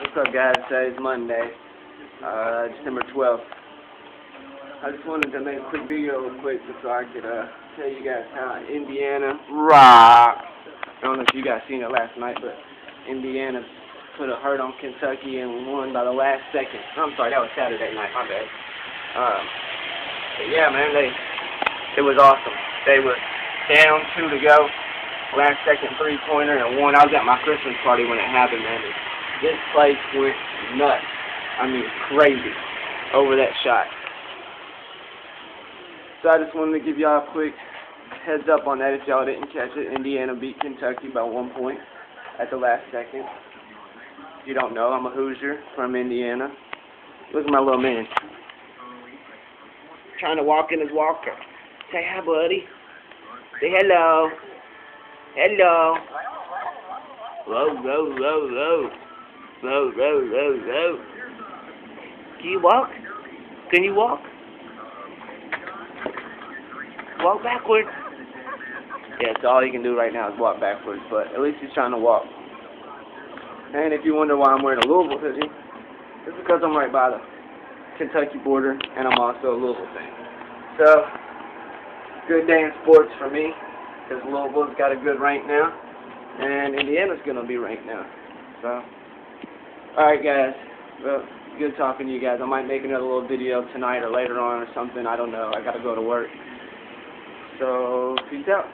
What's up, guys? Today's Monday, uh, December 12th. I just wanted to make a quick video real quick just so I could uh, tell you guys how Indiana rocks. I don't know if you guys seen it last night, but Indiana put a hurt on Kentucky and won by the last second. I'm sorry, that was Saturday night. My bad. Um, but yeah, man, they it was awesome. They were down two to go, last second three pointer and one. I was at my Christmas party when it happened, man. This place went nuts. I mean, crazy over that shot. So I just wanted to give y'all a quick heads up on that if y'all didn't catch it. Indiana beat Kentucky by one point at the last second. If you don't know, I'm a Hoosier from Indiana. Look at my little man. Trying to walk in his walker. Say hi, buddy. Say hello. Hello. Whoa, whoa, whoa, whoa. Whoa, whoa, whoa, whoa. Can you walk? Can you walk? Walk backwards. Yeah, so all he can do right now is walk backwards, but at least he's trying to walk. And if you wonder why I'm wearing a Louisville hoodie, it's because I'm right by the Kentucky border, and I'm also a Louisville fan. So, good day in sports for me, because Louisville's got a good rank now, and Indiana's going to be ranked now. So, alright guys, well, good talking to you guys. I might make another little video tonight or later on or something, I don't know. I got to go to work. So, peace out.